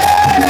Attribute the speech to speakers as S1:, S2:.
S1: Yeah!